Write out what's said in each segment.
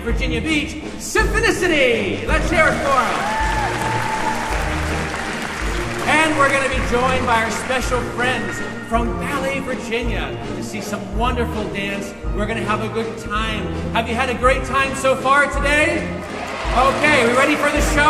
in Virginia Beach, Symphonicity. Let's hear it for them. And we're going to be joined by our special friends from Ballet Virginia to see some wonderful dance. We're going to have a good time. Have you had a great time so far today? Okay, we ready for the show?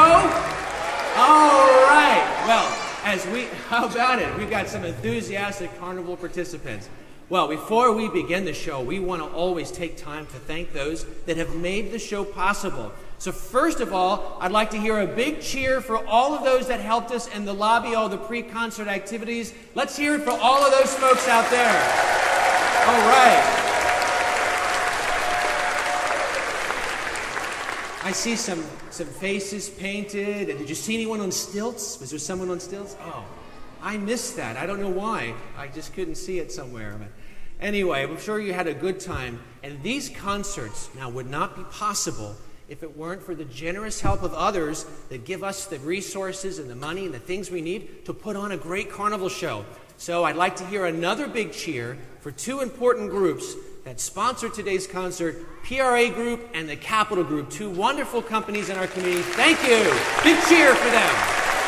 All right. Well, as we, how about it? We've got some enthusiastic carnival participants. Well, before we begin the show, we want to always take time to thank those that have made the show possible. So, first of all, I'd like to hear a big cheer for all of those that helped us in the lobby, all the pre concert activities. Let's hear it for all of those folks out there. All right. I see some, some faces painted. Did you see anyone on stilts? Was there someone on stilts? Oh, I missed that. I don't know why. I just couldn't see it somewhere. But anyway, I'm sure you had a good time. And these concerts now would not be possible if it weren't for the generous help of others that give us the resources and the money and the things we need to put on a great carnival show. So I'd like to hear another big cheer for two important groups that sponsored today's concert PRA Group and the Capital Group, two wonderful companies in our community. Thank you. Big cheer for them.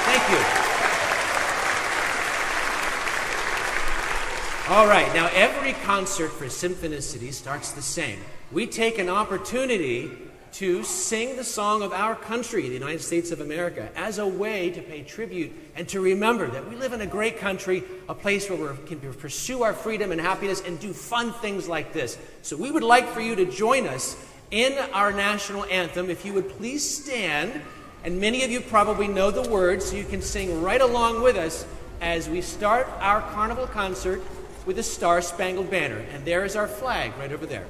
Thank you. All right, now every concert for Symphonicity starts the same. We take an opportunity to sing the song of our country, the United States of America, as a way to pay tribute and to remember that we live in a great country, a place where we can pursue our freedom and happiness and do fun things like this. So we would like for you to join us in our national anthem. If you would please stand, and many of you probably know the words, so you can sing right along with us as we start our carnival concert with the Star Spangled Banner. And there is our flag right over there.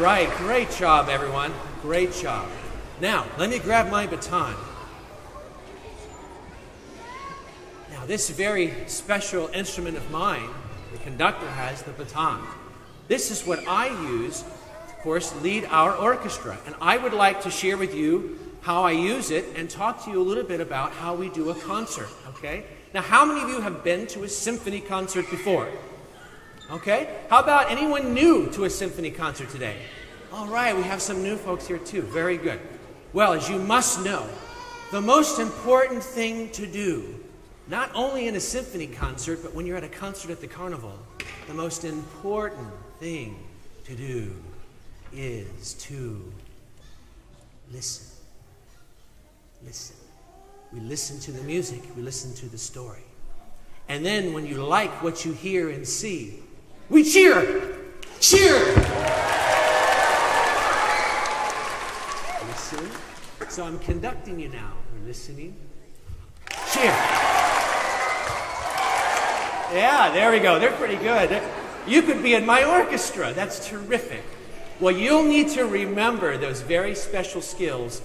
Right, great job, everyone. Great job. Now, let me grab my baton. Now, this very special instrument of mine, the conductor has the baton. This is what I use, of course, lead our orchestra. And I would like to share with you how I use it and talk to you a little bit about how we do a concert, okay? Now, how many of you have been to a symphony concert before? Okay? How about anyone new to a symphony concert today? All right, we have some new folks here too. Very good. Well, as you must know, the most important thing to do, not only in a symphony concert, but when you're at a concert at the carnival, the most important thing to do is to listen. Listen. We listen to the music, we listen to the story. And then when you like what you hear and see, we cheer! Cheer! So I'm conducting you now. You're listening. Cheer. Yeah, there we go. They're pretty good. You could be in my orchestra. That's terrific. Well, you'll need to remember those very special skills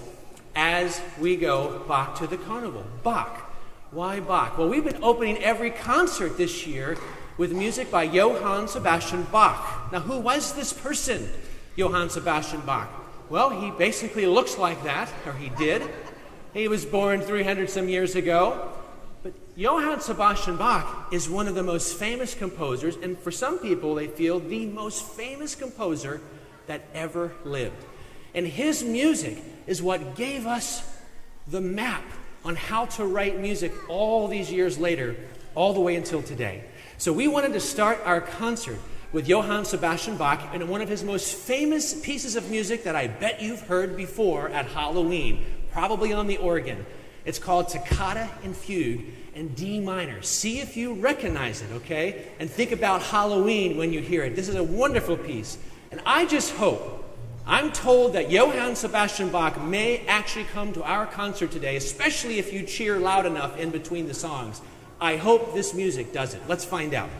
as we go Bach to the carnival. Bach. Why Bach? Well, we've been opening every concert this year with music by Johann Sebastian Bach. Now, who was this person, Johann Sebastian Bach? Well, he basically looks like that, or he did. He was born 300 some years ago. But Johann Sebastian Bach is one of the most famous composers, and for some people, they feel the most famous composer that ever lived. And his music is what gave us the map on how to write music all these years later, all the way until today. So we wanted to start our concert with Johann Sebastian Bach and one of his most famous pieces of music that I bet you've heard before at Halloween, probably on the organ. It's called Toccata and Fugue in D minor. See if you recognize it, okay? And think about Halloween when you hear it. This is a wonderful piece. And I just hope, I'm told that Johann Sebastian Bach may actually come to our concert today, especially if you cheer loud enough in between the songs. I hope this music does it. Let's find out.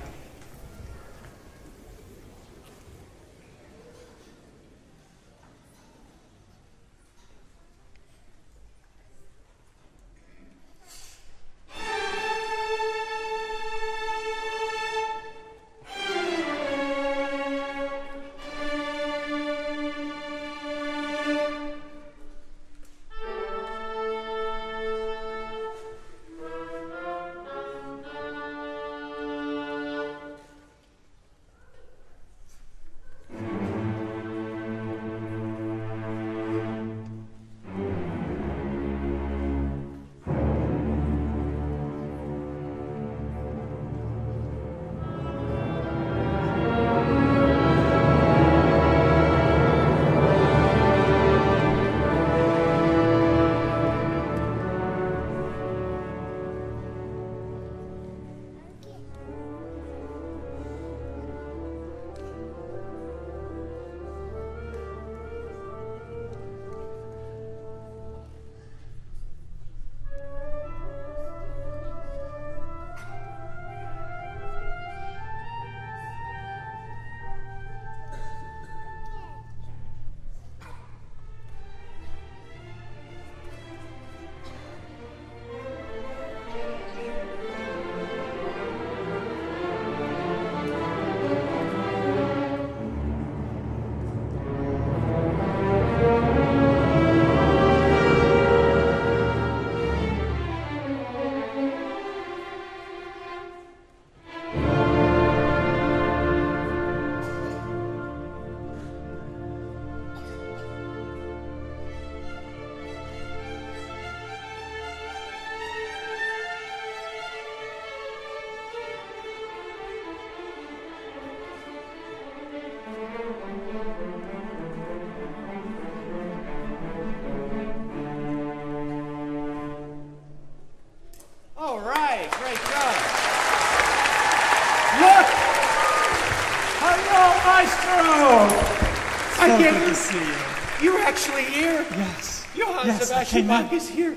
Came Bach in. is here.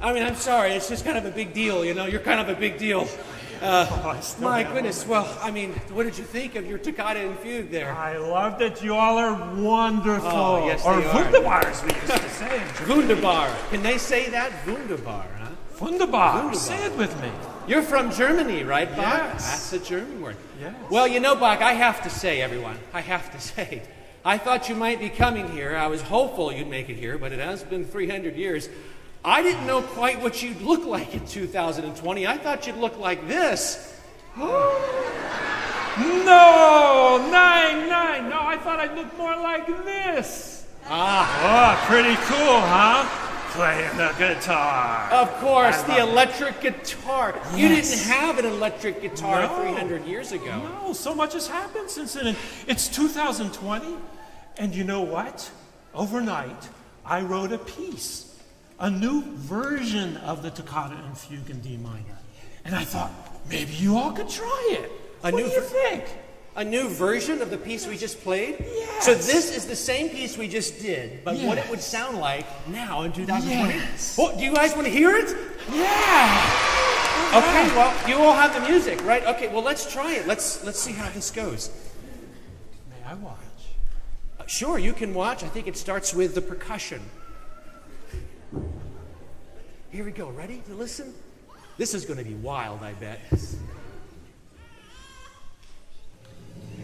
I mean, I'm sorry, it's just kind of a big deal, you know. You're kind of a big deal. Uh, oh, My goodness. Well, I mean, what did you think of your toccata and fugue there? I love that you all are wonderful. Oh, yes, or they are. wunderbar, as we used to say. Wunderbar. Can they say that? Wunderbar, huh? Wunderbar. Wunderbar. Say it with me. You're from Germany, right, Bach? Yes. That's a German word. Yes. Well, you know, Bach, I have to say, everyone, I have to say, I thought you might be coming here. I was hopeful you'd make it here, but it has been 300 years. I didn't know quite what you'd look like in 2020. I thought you'd look like this. No, nine, nine. No, I thought I'd look more like this. Ah, Oh, pretty cool, huh? Playing the guitar. of course, the love it. electric guitar. You didn't have an electric guitar No. 300 years ago. No, so much has happened since then. It's 2020, and you know what? Overnight, I wrote a piece, a new version of the Toccata and Fugue in D minor. And I thought, maybe you all could try it. A what new do you think? A new version of the piece we just played? Yes. So this is the same piece we just did, but what it would sound like now in 2020? Yes. Well, do you guys want to hear it? Yeah. Okay, well, you all have the music, right? Okay, well, let's try it. Let's let's see how this goes. May I watch? Uh, sure, you can watch. I think it starts with the percussion. Here we go. Ready to listen? This is going to be wild, I bet.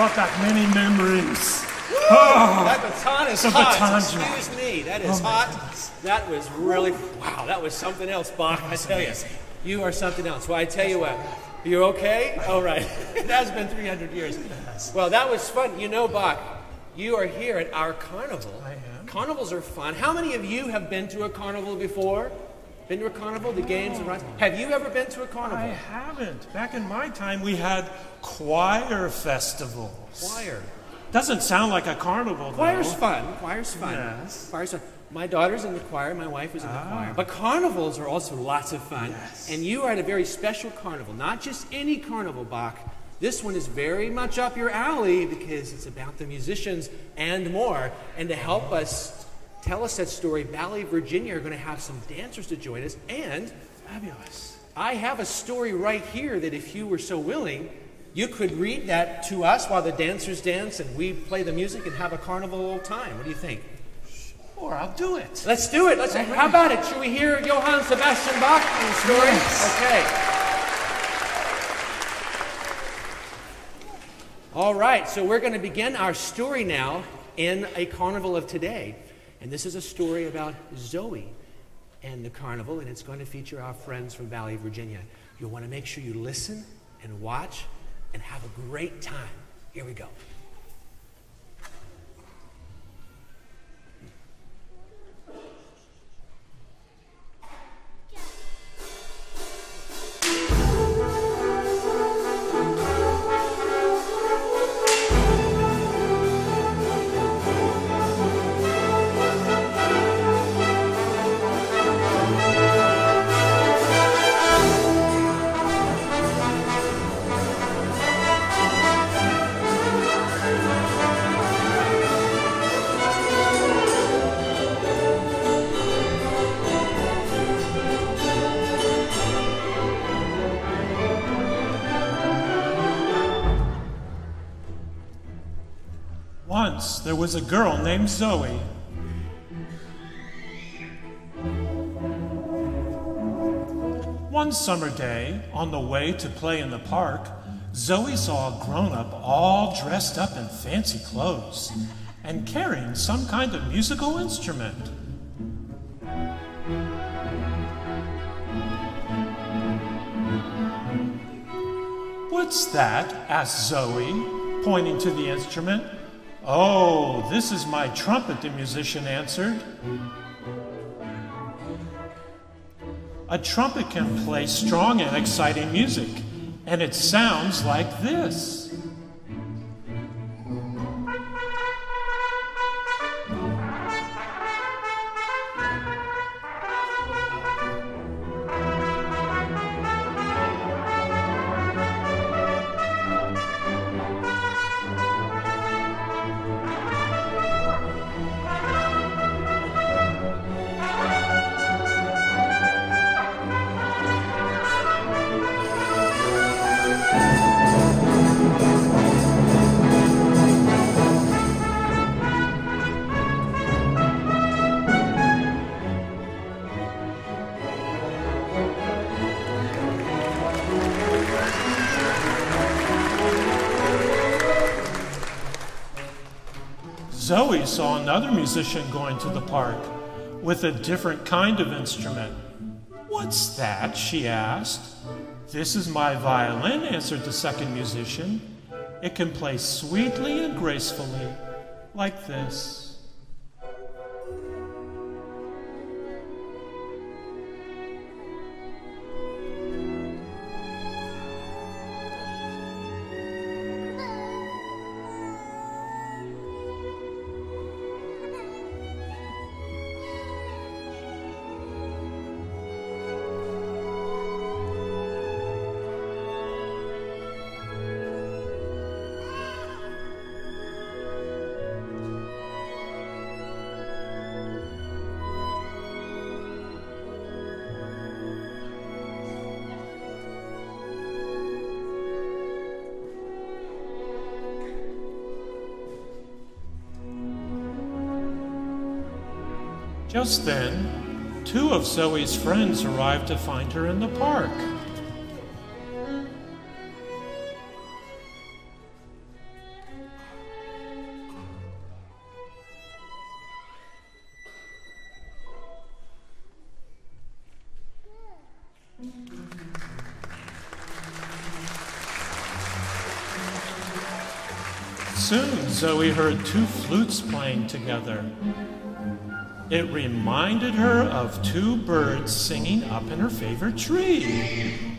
Brought back many memories. Ah, that baton is The hot. baton Excuse me. That is Oh, hot. That was really wow. That was something else, Bach. I tell you, you are something else. Well, I tell you what. You're okay? All right. it has been 300 years. Well, that was fun. You know, Bach, you are here at our carnival. I am. Carnivals are fun. How many of you have been to a carnival before? Been to a carnival? The games and rides? Have you ever been to a carnival? I haven't. Back in my time, we had choir festivals. Choir. Doesn't sound like a carnival, though. Choir's fun. Choir's fun. Yes. Ah. Choir's fun. My daughter's in the choir. My wife was in the choir. But carnivals are also lots of fun. Yes. And you are at a very special carnival. Not just any carnival, Bach. This one is very much up your alley because it's about the musicians and more. And to help us tell us that story, Ballet Virginia are going to have some dancers to join us. And Fabulous. I have a story right here that if you were so willing, you could read that to us while the dancers dance and we play the music and have a carnival all time. What do you think? Sure, I'll do it. Let's do it. Let's. How about it? Should we hear Johann Sebastian Bach the story? Yes. Okay. All right. So we're going to begin our story now in a carnival of today, and this is a story about Zoe and the carnival, and it's going to feature our friends from Ballet Virginia. You'll want to make sure you listen and watch and have a great time. Here we go. Was a girl named Zoe. One summer day, on the way to play in the park, Zoe saw a grown up all dressed up in fancy clothes and carrying some kind of musical instrument. What's that? asked Zoe, pointing to the instrument. Oh, this is my trumpet, the musician answered. A trumpet can play strong and exciting music, and it sounds like this. Musician going to the park with a different kind of instrument. What's that? she asked. This is my violin, answered the second musician. It can play sweetly and gracefully, like this. Just then, two of Zoe's friends arrived to find her in the park. Soon Zoe heard two flutes playing together. It reminded her of two birds singing up in her favorite tree.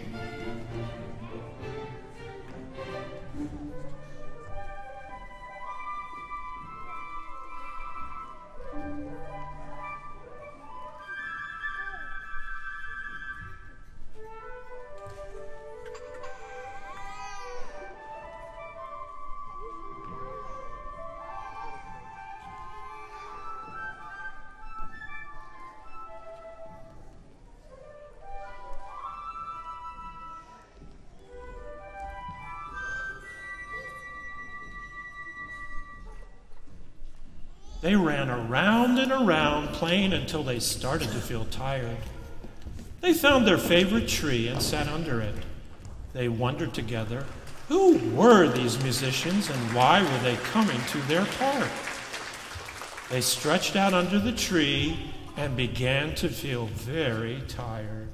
They ran around and around playing until they started to feel tired. They found their favorite tree and sat under it. They wondered together who were these musicians and why were they coming to their park? They stretched out under the tree and began to feel very tired.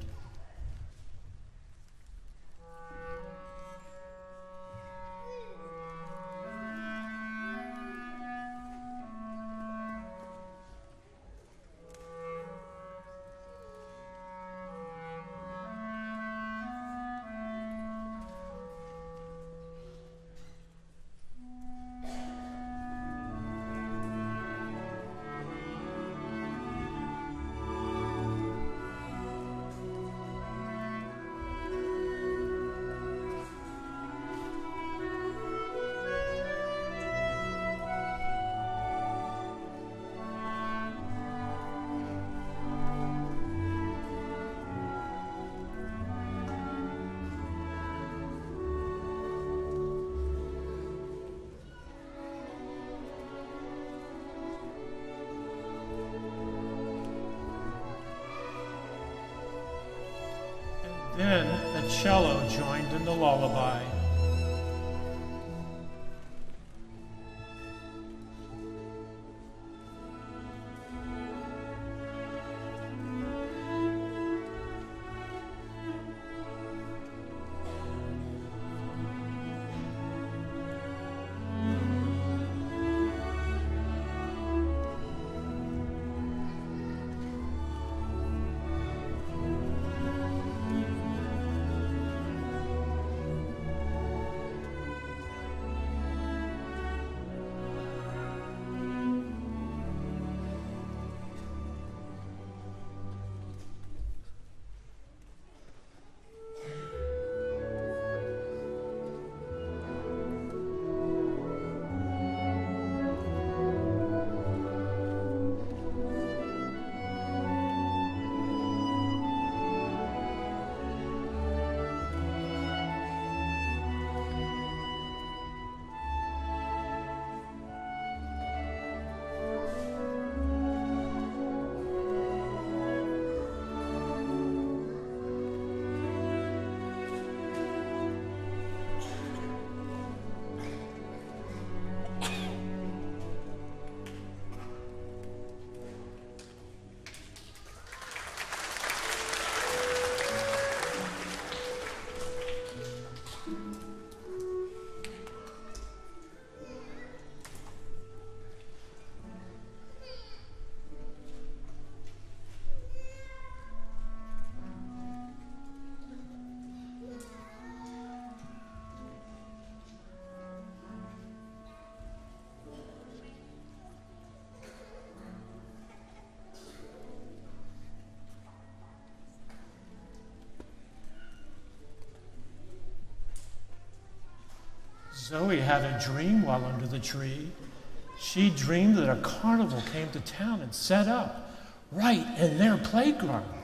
Cello joined in the lullaby. Zoe had a dream while under the tree. She dreamed that a carnival came to town and set up right in their playground.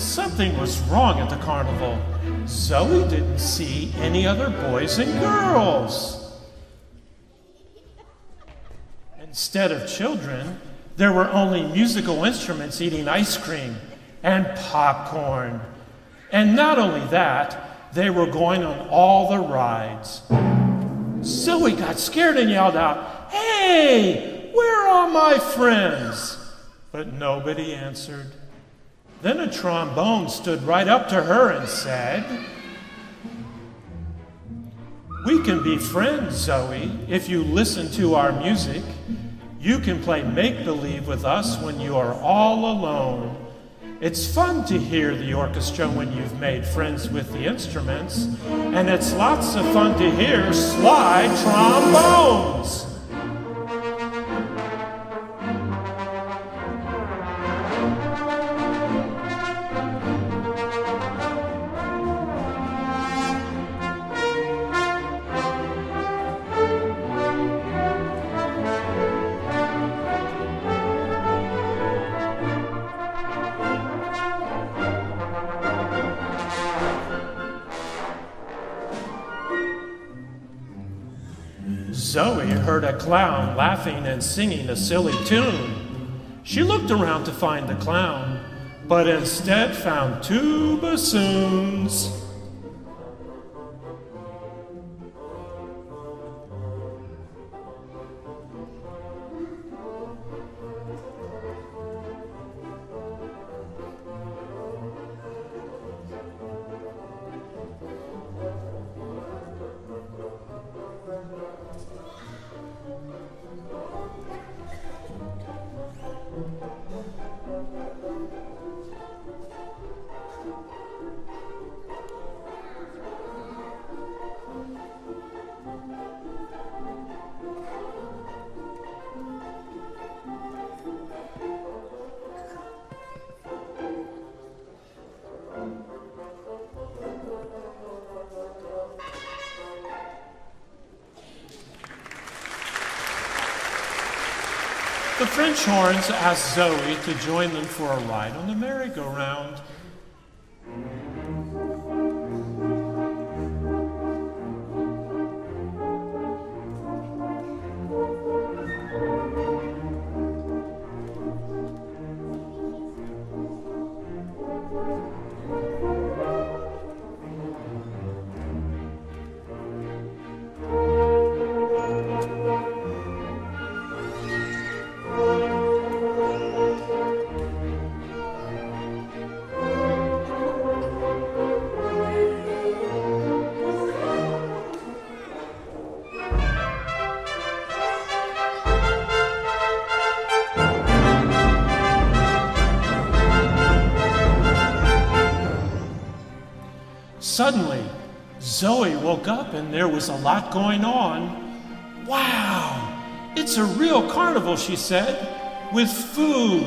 But something was wrong at the carnival. Zoe didn't see any other boys and girls. Instead of children, there were only musical instruments eating ice cream and popcorn. And not only that, they were going on all the rides. Zoe got scared and yelled out, Hey, where are my friends? But nobody answered. Then a trombone stood right up to her and said, We can be friends, Zoe, if you listen to our music. You can play make believe with us when you are all alone. It's fun to hear the orchestra when you've made friends with the instruments, and it's lots of fun to hear sly trombones. Zoe heard a clown laughing and singing a silly tune. She looked around to find the clown, but instead found two bassoons. Horns asked Zoe to join them for a ride on the merry-go-round. Suddenly, Zoe woke up and there was a lot going on. Wow, it's a real carnival, she said. with food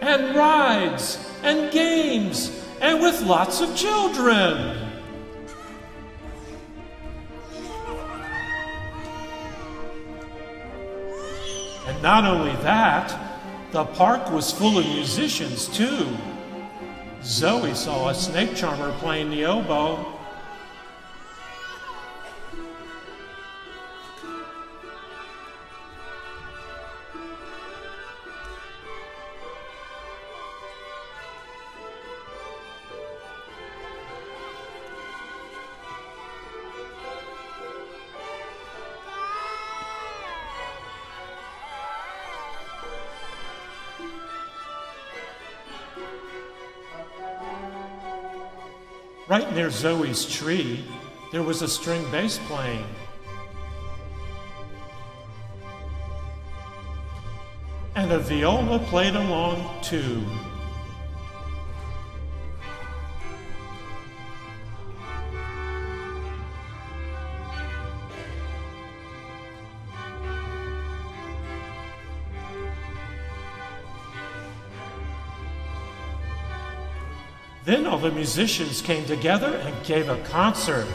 and rides and games and with lots of children. And not only that, the park was full of musicians too. Zoe saw a snake charmer playing the oboe. Right near Zoe's tree, there was a string bass playing. And a viola played along too. The musicians came together and gave a concert.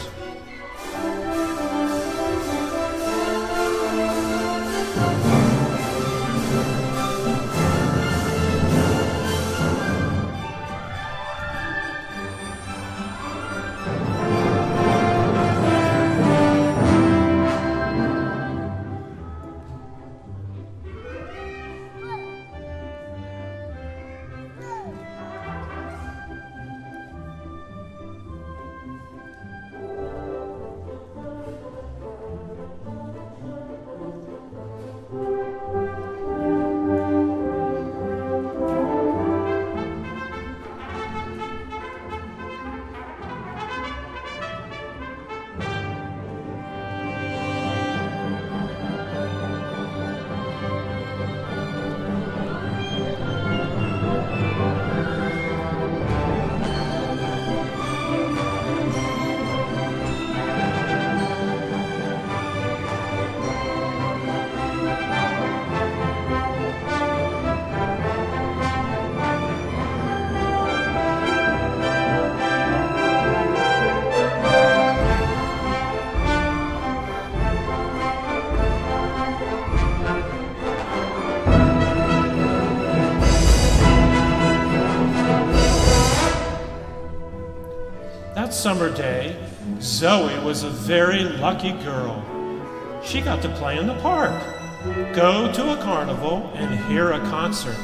Summer day, Zoe was a very lucky girl. She got to play in the park, go to a carnival, and hear a concert.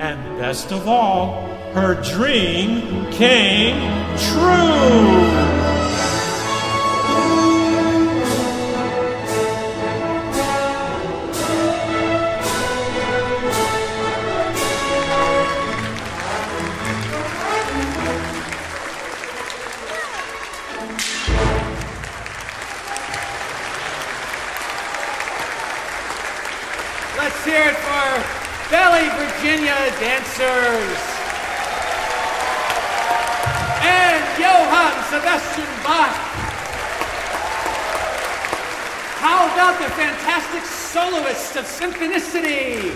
And best of all, her dream came true. Symphonicity?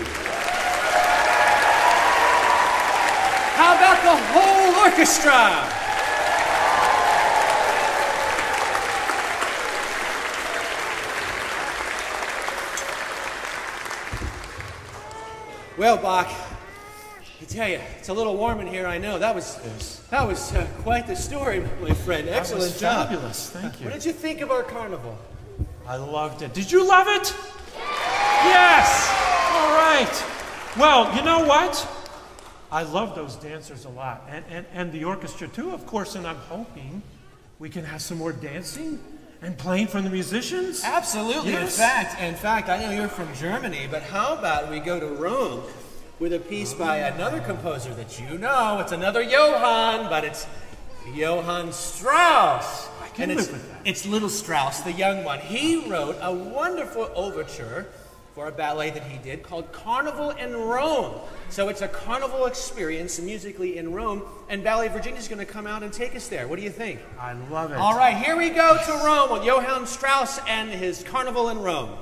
How about the whole orchestra? Well, Bach, I tell you, it's a little warm in here. I know that was that was uh, quite the story, my friend. That Excellent was job. fabulous. Thank you. What did you think of our carnival? I loved it. Did you love it? Right. Well, you know what? I love those dancers a lot. And, and, and the orchestra too, of course. And I'm hoping we can have some more dancing and playing from the musicians. Absolutely. Yes. In fact, in fact, I know you're from Germany, but how about we go to Rome with a piece by another composer that you know? It's another Johann, but it's Johann Strauss. I can and live it's, with that. It's Little Strauss, the young one. He wrote a wonderful overture for a ballet that he did called Carnival in Rome. So it's a carnival experience musically in Rome, and Ballet Virginia's going to come out and take us there. What do you think? I love it. All right, here we go to Rome with Johann Strauss and his Carnival in Rome.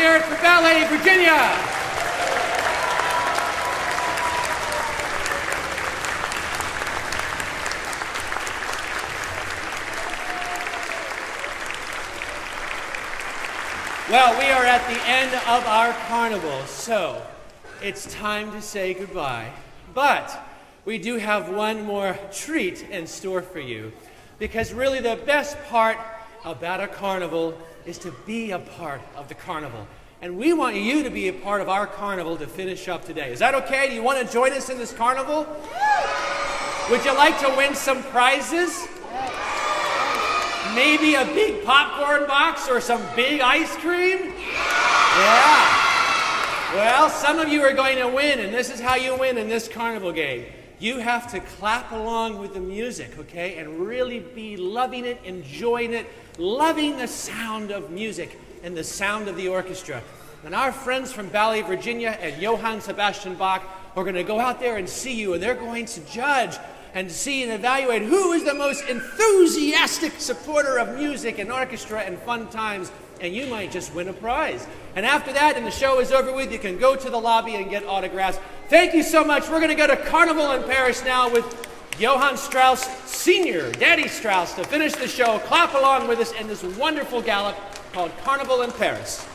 Hear it for Ballet Virginia. Well, we are at the end of our carnival, so it's time to say goodbye. But we do have one more treat in store for you. Because really, the best part about a carnival is to be a part of the carnival. And we want you to be a part of our carnival to finish up today. Is that okay? Do you want to join us in this carnival? Would you like to win some prizes? Maybe a big popcorn box or some big ice cream? Yeah. Well, some of you are going to win, and this is how you win in this carnival game. You have to clap along with the music, okay, and really be loving it, enjoying it, loving the sound of music and the sound of the orchestra. And our friends from Ballet, Virginia, and Johann Sebastian Bach are going to go out there and see you, and they're going to judge and see and evaluate who is the most enthusiastic supporter of music and orchestra and fun times, and you might just win a prize. And after that, and the show is over with, you can go to the lobby and get autographs. Thank you so much. We're going to go to Carnival in Paris now with Johann Strauss Sr., Daddy Strauss, to finish the show. Clap along with us in this wonderful gallop called Carnival in Paris.